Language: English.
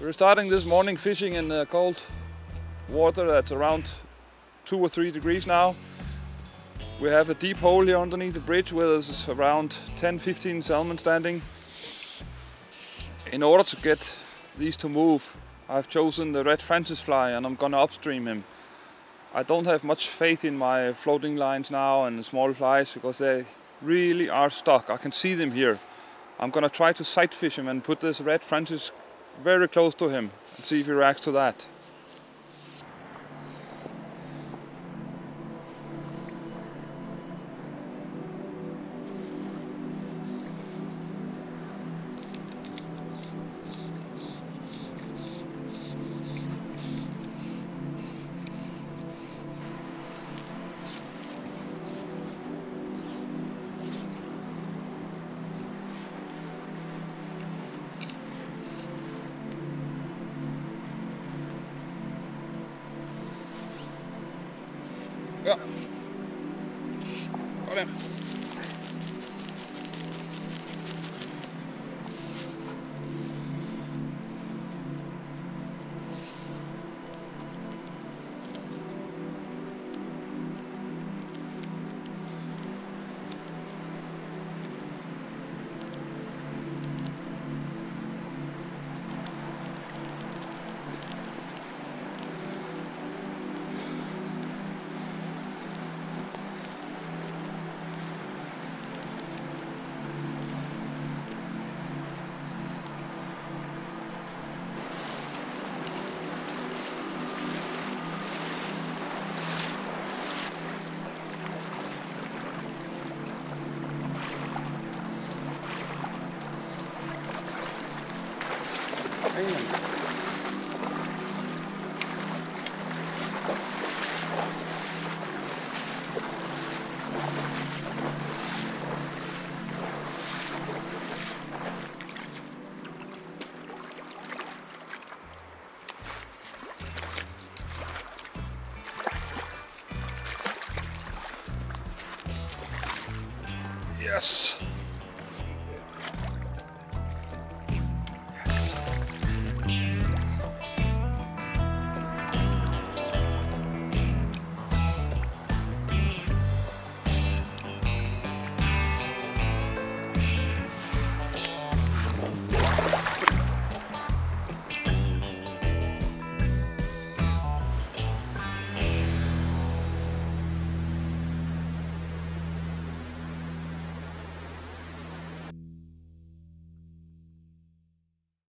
We're starting this morning fishing in uh, cold water that's around two or three degrees now. We have a deep hole here underneath the bridge where there's around 10-15 salmon standing. In order to get these to move, I've chosen the red Francis fly and I'm gonna upstream him. I don't have much faith in my floating lines now and small flies because they really are stuck. I can see them here. I'm gonna try to sight fish him and put this red Francis very close to him and see if he reacts to that. Ja. Ha det. Igjen. Yes.